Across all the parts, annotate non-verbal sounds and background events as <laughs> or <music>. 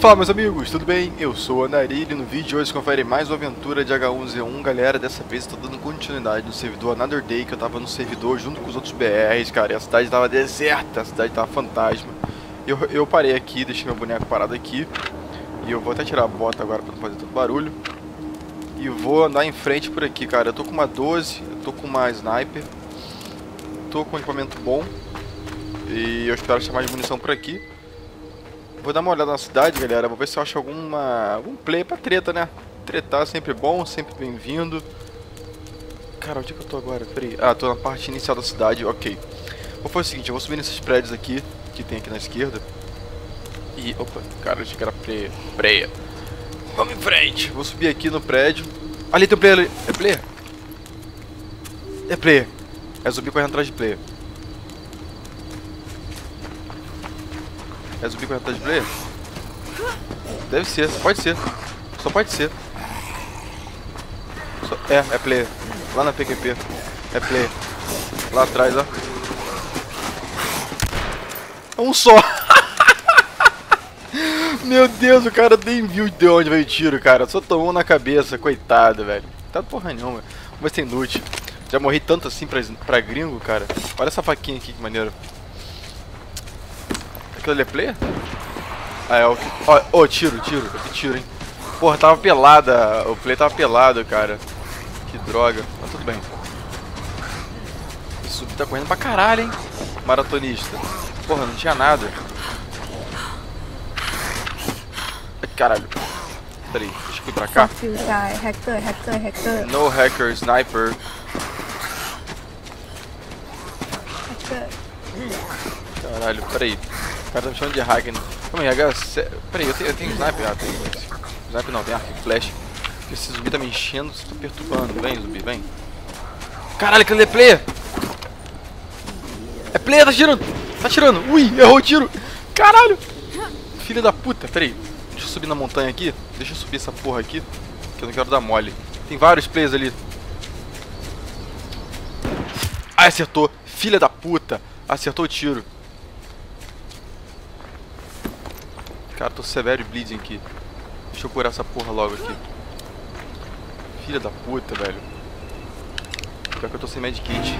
Fala meus amigos, tudo bem? Eu sou o Andarilho e no vídeo de hoje confere mais uma aventura de H1Z1 Galera, dessa vez estou dando continuidade no servidor Another Day Que eu tava no servidor junto com os outros BRs, cara E a cidade tava deserta, a cidade tava fantasma. Eu, eu parei aqui, deixei meu boneco parado aqui E eu vou até tirar a bota agora pra não fazer tanto barulho. E vou andar em frente por aqui, cara. Eu tô com uma 12, eu tô com uma sniper Tô com um equipamento bom E eu espero achar mais munição por aqui Vou dar uma olhada na cidade, galera. Vou ver se eu acho alguma... algum play pra treta, né? Tretar sempre bom, sempre bem-vindo. Cara, onde é que eu tô agora? Peraí. Ah, tô na parte inicial da cidade. Ok. Vou fazer o seguinte, eu vou subir nesses prédios aqui, que tem aqui na esquerda. E... Opa, cara, achei que era preia. Preia. Vamos em frente. Vou subir aqui no prédio. Ali tem um player ali. É player? É player. É zumbi correndo atrás de player. É zumbi atrás de player? Deve ser, pode ser. Só pode ser. Só... É, é player. Lá na PQP. É player. Lá atrás, ó. É um só. <laughs> Meu Deus, o cara nem viu de onde veio o tiro, cara. Só tomou na cabeça, coitado, velho. Tá porra nenhuma. Se tem loot. Já morri tanto assim pra, pra gringo, cara. Olha essa faquinha aqui, que maneiro. Aquilo ali é player? Ah, é o que... Ó, oh, tiro, tiro. Que tiro, hein? Porra, tava pelada. O play tava pelado, cara. Que droga. Mas tudo bem. Sub tá correndo pra caralho, hein? Maratonista. Porra, não tinha nada. Ai, caralho. Peraí, deixa eu ir pra cá. hacker, hacker, hacker. No hacker, sniper. Caralho, peraí. O cara tá me chamando de hacker. Calma aí, H... Peraí, eu tenho, eu tenho sniper. Ah, tem. Sniper não, tem arco e flash. Esse zumbi tá me enchendo, você tá perturbando. Vem, zumbi, vem. Caralho, aquele é player! É player, tá tirando! Tá tirando! Ui, errou o tiro! Caralho! Filha da puta, peraí. Deixa eu subir na montanha aqui. Deixa eu subir essa porra aqui. Que eu não quero dar mole. Tem vários players ali. Ah, acertou! Filha da puta! Acertou o tiro. Cara, tô severo bleeding aqui. Deixa eu curar essa porra logo aqui. Filha da puta, velho. Pior que eu tô sem medkit.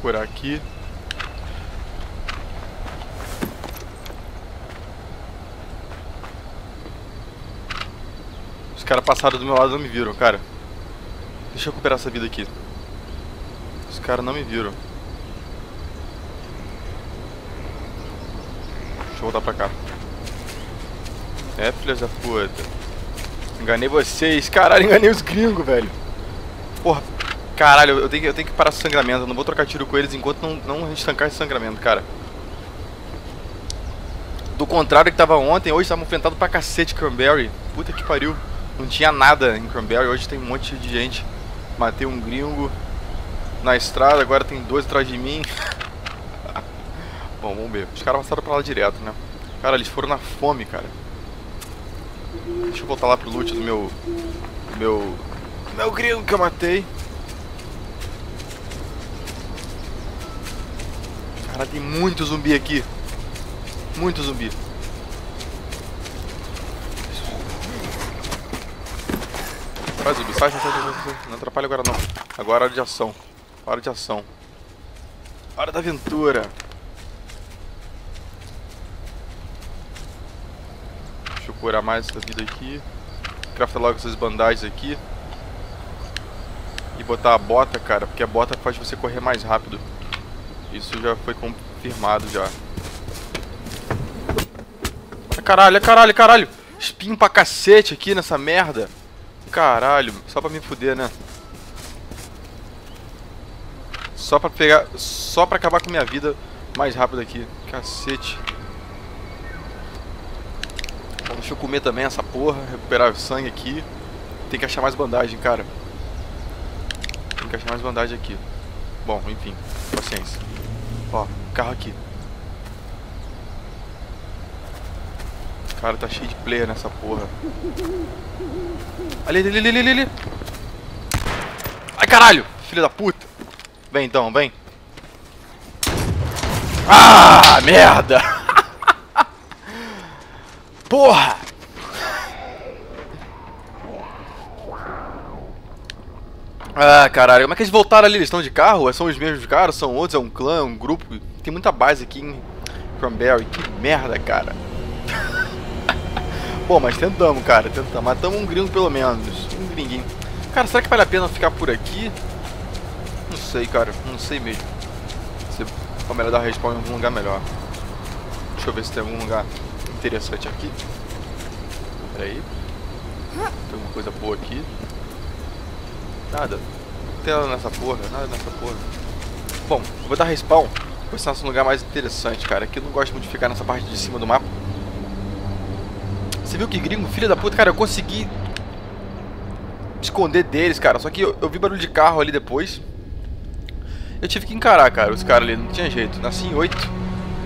Curar aqui. Os caras passaram do meu lado e não me viram, cara. Deixa eu recuperar essa vida aqui. Caras não me viram. Deixa eu voltar pra cá. É, filhas da puta. Enganei vocês. Caralho, enganei os gringos, velho. Porra. Caralho, eu tenho, eu tenho que parar o sangramento. Eu não vou trocar tiro com eles enquanto não, não estancar esse sangramento, cara. Do contrário que tava ontem, hoje estavam enfrentando pra cacete Cranberry. Puta que pariu. Não tinha nada em Cranberry, hoje tem um monte de gente. Matei um gringo na estrada, agora tem dois atrás de mim. <laughs> Bom, vamos ver. Os caras passaram pra lá direto, né? Cara, eles foram na fome, cara. Deixa eu voltar lá pro loot do meu... Do meu... Do meu gringo que eu matei. Cara, tem muito zumbi aqui. Muito zumbi. Vai, zumbi, sai, sai, sai, sai. Não atrapalha agora não. Agora é de ação. Hora de ação. Hora da aventura. Deixa eu curar mais essa vida aqui. Crafta logo essas bandagens aqui. E botar a bota, cara, porque a bota faz você correr mais rápido. Isso já foi confirmado já. Caralho, caralho, caralho. Espinho pra cacete aqui nessa merda. Caralho, só pra me fuder, né? Só pra pegar. Só pra acabar com minha vida mais rápido aqui. Cacete. Bom, deixa eu comer também essa porra. Recuperar o sangue aqui. Tem que achar mais bandagem, cara. Tem que achar mais bandagem aqui. Bom, enfim. Paciência. Ó, carro aqui. Cara, tá cheio de player nessa porra. Ali, ali, ali, ali, ali. Ai, caralho! Filho da puta. Vem então, vem. Ah, merda! <laughs> Porra! Ah, caralho, como é que eles voltaram ali? Eles estão de carro? São os mesmos caras? São outros? É um clã? É um grupo? Tem muita base aqui em Cranberry. Que merda, cara. <laughs> Bom, mas tentamos, cara. Tentamos. Matamos um gringo pelo menos. Um gringuinho. Cara, será que vale a pena ficar por aqui? Sei, cara. Não sei mesmo. Se é melhor dar respawn em algum lugar melhor. Deixa eu ver se tem algum lugar interessante aqui. Pera aí. Tem alguma coisa boa aqui. Nada. Nada nessa porra, nada nessa porra. Bom, vou dar respawn. Vou estar num lugar mais interessante, cara. Aqui eu não gosto muito de ficar nessa parte de cima do mapa. Você viu que gringo, filho da puta, cara, eu consegui esconder deles, cara. Só que eu, eu vi barulho de carro ali depois. Eu tive que encarar, cara, os caras ali, não tinha jeito. Nasci em 8.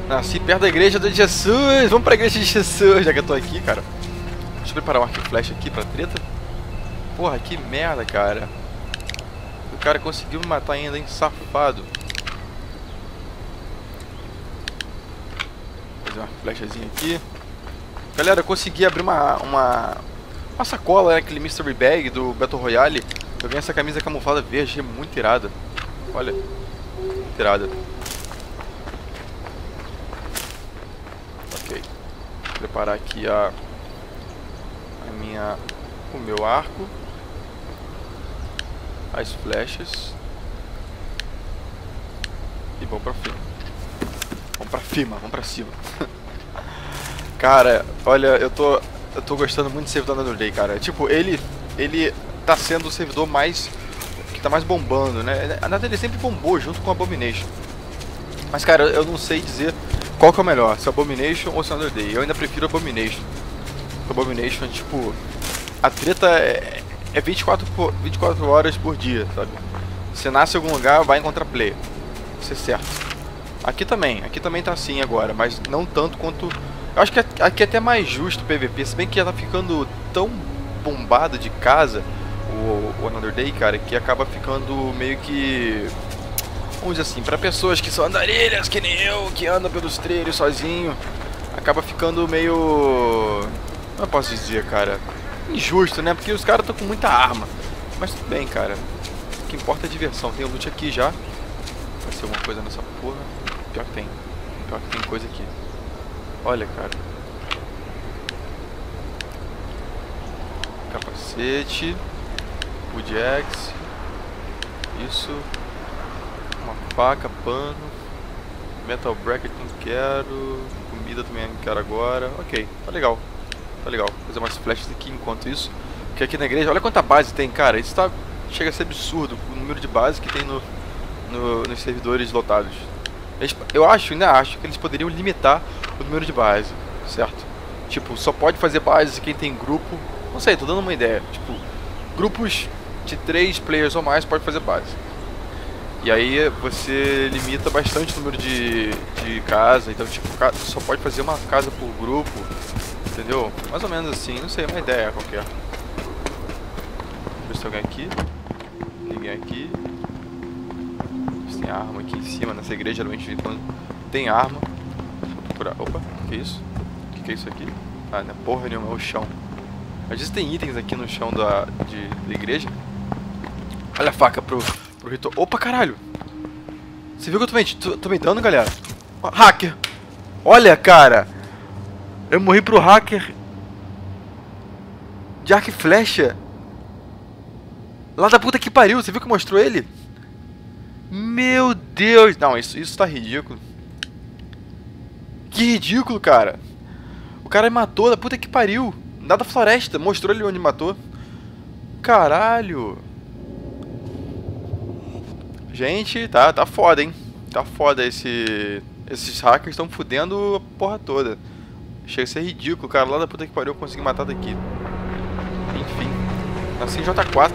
Nasci perto da igreja de Jesus. Vamos pra igreja de Jesus, já que eu tô aqui, cara. Deixa eu preparar um arco e flecha aqui pra treta. Porra, que merda, cara. O cara conseguiu me matar ainda, hein? Safado. Fazer uma flechazinha aqui. Galera, eu consegui abrir uma, uma, uma sacola, né? aquele Mystery Bag do Battle Royale. Eu ganhei essa camisa camuflada verde, muito irada. Olha, muito irada. Ok. Vou preparar aqui a, a minha, o meu arco as flechas e vamos pra cima. Vamos pra cima, vamos pra cima. <laughs> cara, olha, eu tô eu tô gostando muito do servidor da Day, cara. Tipo, ele ele tá sendo o servidor mais que tá mais bombando, né? A Nada ele sempre bombou junto com o Abomination. Mas cara, eu não sei dizer qual que é o melhor, se é Abomination ou se é Day. Eu ainda prefiro Abomination. Abomination, tipo, a treta é, é 24, por, 24 horas por dia, sabe? Você nasce em algum lugar, vai encontrar player. Isso é certo. Aqui também, aqui também tá assim agora, mas não tanto quanto... Eu acho que aqui é até mais justo o PVP, se bem que já tá ficando tão bombado de casa o, o Another Day, cara, que acaba ficando meio que... Vamos dizer assim, pra pessoas que são andarilhas, que nem eu, que andam pelos trilhos sozinho, acaba ficando meio... Como eu posso dizer, cara? injusto, né? Porque os caras estão com muita arma. Mas tudo bem, cara. O que importa é a diversão. Tem loot aqui já. Vai ser alguma coisa nessa porra. Pior que tem. Pior que tem coisa aqui. Olha, cara. Capacete. Wood Axe. Isso. Uma faca, pano. Metal Bracket não quero. Comida também não quero agora. Ok, tá legal. Tá legal. Vou fazer umas flechas aqui enquanto isso. Porque aqui na igreja, olha quanta base tem, cara. Isso tá, chega a ser absurdo o número de base que tem no, no, nos servidores lotados. Eu acho, ainda acho, que eles poderiam limitar o número de base, certo? Tipo, só pode fazer base quem tem grupo. Não sei, tô dando uma ideia. Tipo, grupos de 3 players ou mais pode fazer base. E aí você limita bastante o número de, de casa. Então, tipo, só pode fazer uma casa por grupo entendeu? Mais ou menos assim, não sei, uma ideia qualquer. Ver se tem alguém aqui. Ninguém aqui. Tem arma aqui em cima, nessa igreja geralmente quando tem arma. Procurar. Opa, que é isso? O que, que é isso aqui? Ah, não é porra nenhuma, é o chão. Às vezes tem itens aqui no chão da, de, da igreja. Olha a faca pro, pro ritual. Opa, caralho! Você viu que eu tô, me dando, galera? Hacker! Olha, cara! Eu morri pro hacker e flecha. Lá da puta que pariu, você viu que mostrou ele? Meu Deus! Não, isso, isso tá ridículo. Que ridículo, cara. O cara me matou da puta que pariu. Nada floresta, mostrou ele onde matou. Caralho. Gente, tá, tá foda, hein? Tá foda esse... Esses hackers estão fudendo a porra toda. Chega a ser ridículo, cara. Lá da puta que pariu eu consegui matar daqui. Enfim. Nasci em J4.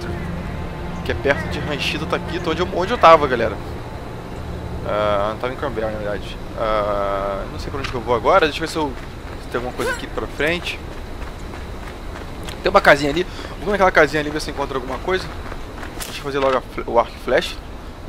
Que é perto de Ranchito Taquito, onde eu, onde eu tava, galera. Uh, tava em Cranberry, na verdade. Uh, não sei pra onde que eu vou agora. Deixa eu ver se, eu, se tem alguma coisa aqui pra frente. Tem uma casinha ali. Vou naquela casinha ali ver se encontra alguma coisa. Deixa eu fazer logo a, o arco flash.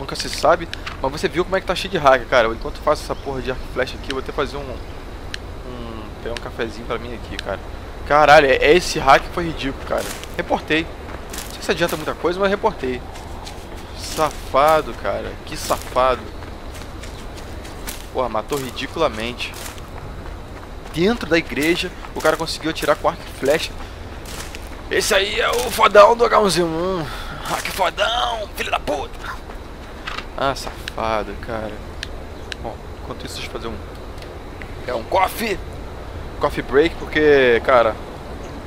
Nunca se sabe. Mas você viu como é que tá cheio de hack, cara. Enquanto eu faço essa porra de arco e flecha aqui, eu vou até fazer um... um pegar um cafezinho pra mim aqui, cara. Caralho, é, é esse hack que foi ridículo, cara. Reportei. Não sei se adianta muita coisa, mas reportei. Safado, cara. Que safado. Porra, matou ridiculamente. Dentro da igreja, o cara conseguiu atirar com arco e flecha. Esse aí é o fodão do H1Z1. Ah, que fodão, filho da puta. Ah, safado, cara. Bom, enquanto isso, deixa eu fazer um... É um coffee. Coffee break, porque, cara,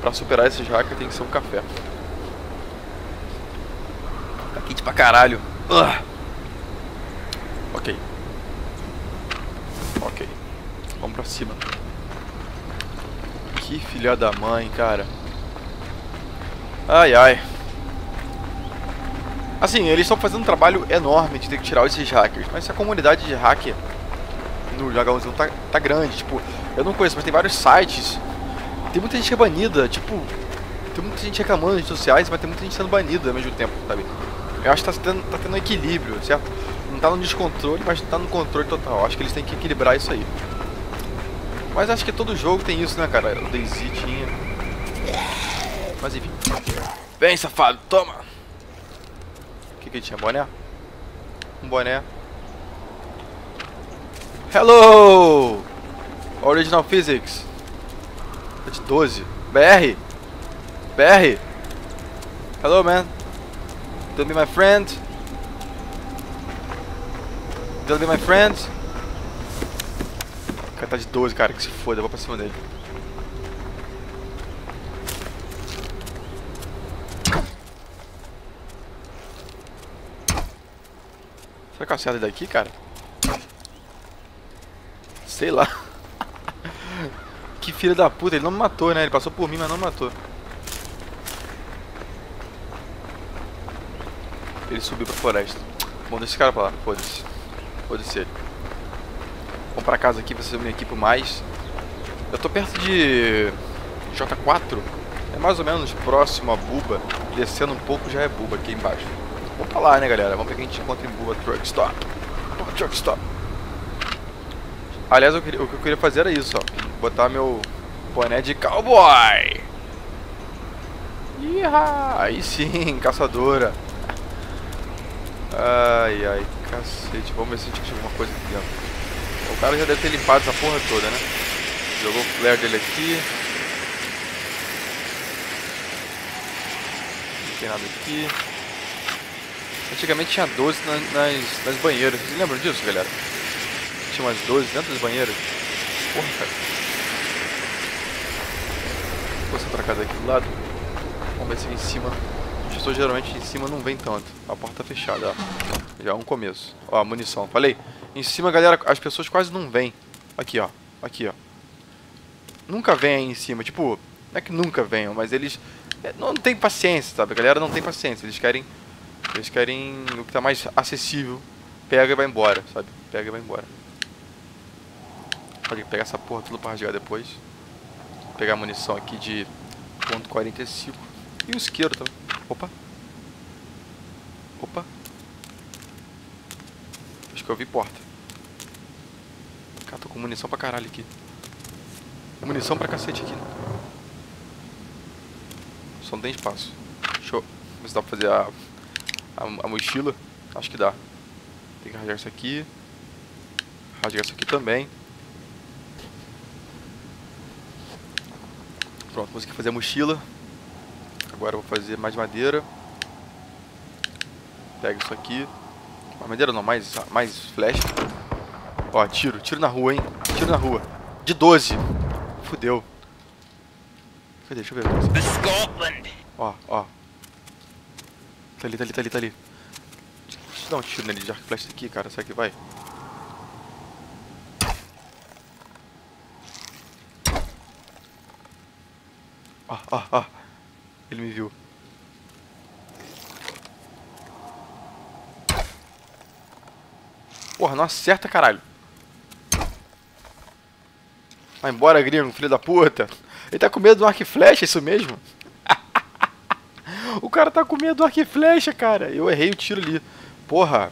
pra superar esses hackers tem que ser um café. Tá quente pra caralho. Ok. Ok. Vamos pra cima. Que filha da mãe, cara. Ai, ai. Assim, eles estão fazendo um trabalho enorme de ter que tirar esses hackers. Mas a comunidade de hacker no Jogãozinho tá, tá grande. Tipo, eu não conheço, mas tem vários sites. Tem muita gente que é banida. Tipo, tem muita gente reclamando nas redes sociais, mas tem muita gente sendo banida ao mesmo tempo, sabe? Eu acho que tá tendo, tá tendo um equilíbrio, certo? Não tá no descontrole, mas tá no controle total. Acho que eles têm que equilibrar isso aí. Mas acho que todo jogo tem isso, né, cara? O DayZ tinha. Mas enfim. Vem, safado, toma! Que que tinha? Boné? Um boné. Hello! Original Physics. É de 12. BR! BR! Hello, man. Don't be my friend. Don't be my friend. O cara tá de 12, cara, que se foda, eu vou pra cima dele. Será que eu acerto daqui, cara? Sei lá. <laughs> que filho da puta, ele não me matou, né? Ele passou por mim, mas não me matou. Ele subiu pra floresta. Bom, deixa esse cara pra lá, foda-se. Foda-se ele. Vamos pra casa aqui pra ser uma equipe mais. Eu tô perto de J4. É mais ou menos próximo a Buba. Descendo um pouco já é Buba aqui embaixo. Vamos pra lá, né, galera? Vamos ver que a gente encontra em Buba Truck Stop. Buba Truck Stop. Aliás, o que eu queria fazer era isso, ó. Botar meu boné de cowboy. Iha! Aí sim, <laughs> caçadora. Ai, ai, cacete. Vamos ver se a gente acha alguma coisa aqui dentro. O cara já deve ter limpado essa porra toda, né? Jogou o flare dele aqui. Não tem nada aqui. Antigamente tinha 12 nas, nas, nas banheiras. Vocês lembram disso, galera? Tinha umas 12 dentro das banheiras. Porra, cara. Vou essa pra casa aqui do lado. Vamos ver se em cima. As pessoas geralmente em cima não vem tanto. A porta tá fechada, ó. Já é um começo. Ó, a munição. Falei. Em cima, galera, as pessoas quase não vêm. Aqui, ó. Aqui, ó. Nunca vem aí em cima. Tipo, não é que nunca venham, mas eles é, não tem paciência, sabe? A galera não tem paciência. Eles querem eles querem o que tá mais acessível. Pega e vai embora, sabe? Pega e vai embora. Pode pegar essa porra tudo pra rasgar depois. pegar a munição aqui de ponto .45. E o isqueiro também. Opa. Opa. Acho que eu vi porta. Cara, tô com munição pra caralho aqui. Munição pra cacete aqui. Só não tem espaço. Deixa eu ver se dá pra fazer a a, a mochila. Acho que dá. Tem que rasgar isso aqui. Rasgar isso aqui também. Pronto, consegui fazer a mochila. Agora eu vou fazer mais madeira. Pega isso aqui. Mais madeira não, mais, mais flecha. Ó, tiro. Tiro na rua, hein. Tiro na rua. De 12. Fudeu. Cadê? Deixa eu ver. Ó, ó. Tá ali, tá ali, tá ali, tá ali. Deixa eu dar um tiro nele de arco flash aqui, cara. Será que vai? Ó, ó, ó. Ele me viu. Porra, não acerta, caralho. Vai embora, gringo, filho da puta. Ele tá com medo do arco e flecha, é isso mesmo? Cara tá com medo do arco e flecha, cara. Eu errei o tiro ali. Porra.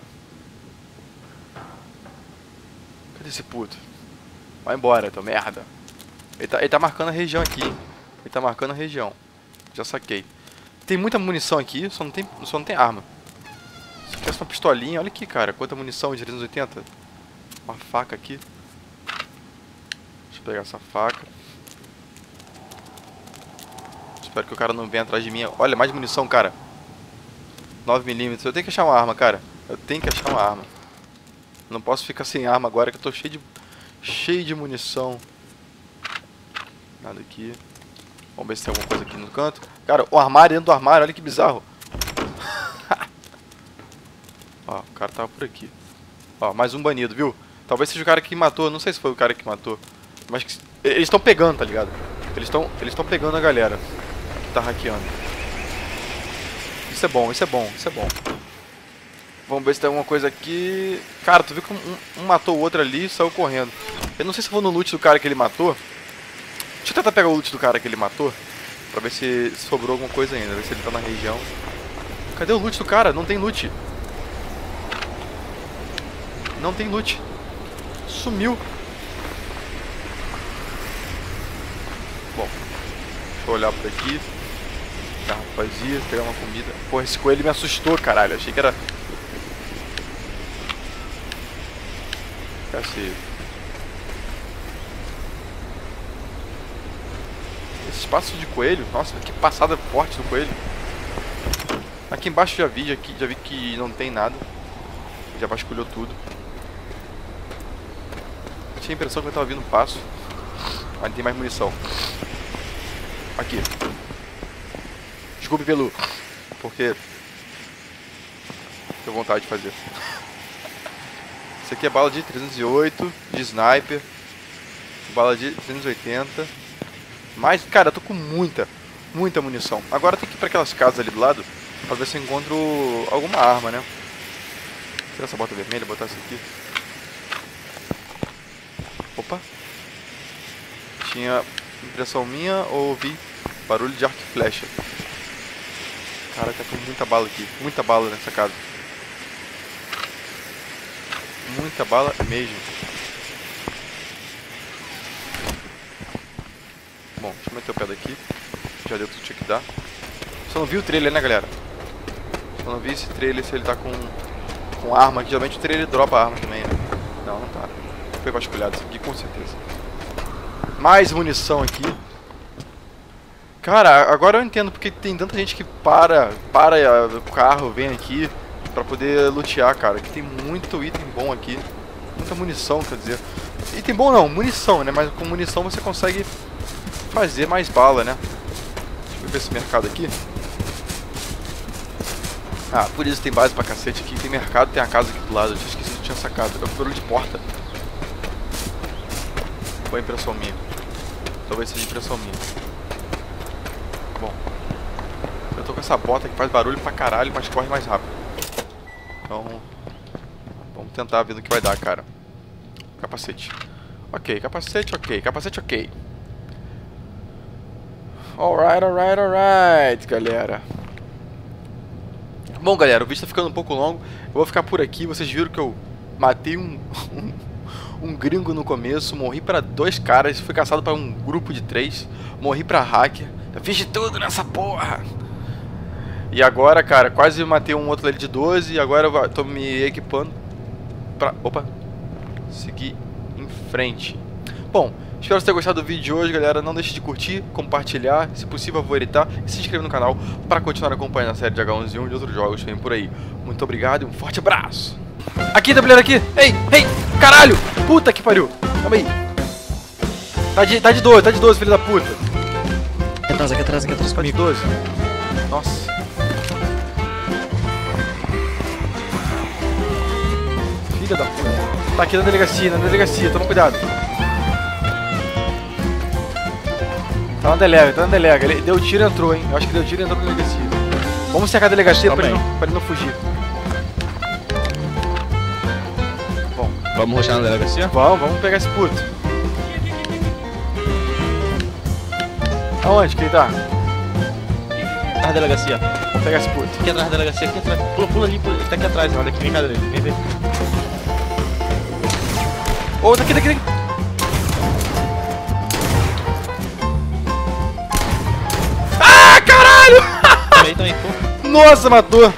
Cadê esse puto? Vai embora, tô merda. Ele tá, ele tá marcando a região aqui. Ele tá marcando a região. Já saquei. Tem muita munição aqui, só não tem, só não tem arma. Se tivesse uma pistolinha, olha aqui, cara. Quanta munição de 380. Uma faca aqui. Deixa eu pegar essa faca. Espero que o cara não venha atrás de mim. Olha, mais munição, cara. 9mm. Eu tenho que achar uma arma, cara. Eu tenho que achar uma arma. Não posso ficar sem arma agora que eu tô cheio de cheio de munição. Nada aqui. Vamos ver se tem alguma coisa aqui no canto. Cara, o armário dentro do armário, olha que bizarro. <laughs> Ó, o cara tava por aqui. Ó, mais um banido, viu? Talvez seja o cara que matou, não sei se foi o cara que matou. Mas eles estão pegando, tá ligado? Eles estão eles pegando a galera tá hackeando. Isso é bom, isso é bom, isso é bom. Vamos ver se tem alguma coisa aqui. Cara, tu viu que um, um matou o outro ali e saiu correndo. Eu não sei se eu vou no loot do cara que ele matou. Deixa eu tentar pegar o loot do cara que ele matou. Pra ver se sobrou alguma coisa ainda. Ver se ele tá na região. Cadê o loot do cara? Não tem loot. Não tem loot. Sumiu. Bom. Deixa eu olhar por aqui. Tá, vazia, pegar uma comida. Porra, esse coelho me assustou, caralho. Achei que era Cacete. Esse espaço de coelho, nossa, que passada forte do coelho. Aqui embaixo já vi, aqui já vi que não tem nada. Já vasculhou tudo. Tinha a impressão que eu tava vindo um passo. Mas tem mais munição. Aqui. Desculpe pelo... Porque... Tenho vontade de fazer. Isso aqui é bala de 308, de sniper. Bala de 380. Mas, cara, eu tô com muita, muita munição. Agora tem que ir pra aquelas casas ali do lado pra ver se eu encontro alguma arma, né? Tirar essa bota vermelha, botar essa aqui. Opa. Tinha impressão minha ou ouvi barulho de arco e flecha? Cara, tá com muita bala aqui. Muita bala nessa casa. Muita bala mesmo. Bom, deixa eu meter o pé daqui. Já deu tudo que tinha que dar. Só não vi o trailer, né, galera? Só não vi esse trailer se ele tá com, com arma. Geralmente o trailer dropa arma também, né? Não, não tá. Foi vasculhado isso aqui, com certeza. Mais munição aqui. Cara, agora eu entendo porque tem tanta gente que para, para o carro, vem aqui pra poder lutear, cara. Que tem muito item bom aqui. Muita munição, quer dizer. Item bom não, munição, né? Mas com munição você consegue fazer mais bala, né? Deixa eu ver esse mercado aqui. Ah, por isso tem base pra cacete aqui. Tem mercado, tem a casa aqui do lado. Eu tinha esquecido que tinha sacado. É o barulho de porta. Foi impressão minha. Talvez seja impressão minha. Bom. Eu tô com essa bota que faz barulho pra caralho, mas corre mais rápido. Então, vamos tentar ver no que vai dar, cara. Capacete. Ok, capacete, ok. Capacete, ok. Alright, alright, alright, galera. Bom, galera, o vídeo tá ficando um pouco longo. Eu vou ficar por aqui. Vocês viram que eu matei um, um, um gringo no começo. Morri pra dois caras. Fui caçado pra um grupo de três. Morri pra hacker. Eu fiz de tudo nessa porra. E agora, cara, quase matei um outro ali de 12 e agora eu tô me equipando pra... Opa! Seguir em frente. Bom, espero que tenham gostado do vídeo de hoje, galera. Não deixe de curtir, compartilhar, se possível favoritar e se inscrever no canal para continuar acompanhando a série de H11 e outros jogos que vem por aí. Muito obrigado e um forte abraço! Aqui, tabuleiro aqui! Ei, ei! Caralho! Puta que pariu! Calma aí! Tá de, tá de 12, tá de 12, filho da puta! Aqui atrás, aqui atrás, aqui atrás comigo. 12? Nossa! Filha da puta. Tá aqui na delegacia, na delegacia, toma cuidado. Tá na delega, tá na delega. Ele deu tiro e entrou, hein? Eu acho que deu tiro e entrou na delegacia. Vamos cercar a delegacia pra ele, não, pra ele não fugir. Bom, Vamos roxar na delegacia? vamos, vamos pegar esse puto. Aonde que ele tá? Atrás da delegacia. Vamos pegar esse puto. Aqui atrás da delegacia, aqui atrás. Pula, pula ali, pula. Ele tá aqui atrás, olha aqui, vem cá dele. Vem ver. Ô, daqui, daqui, daqui. Ah, caralho! Também, também, pô. Nossa, matou.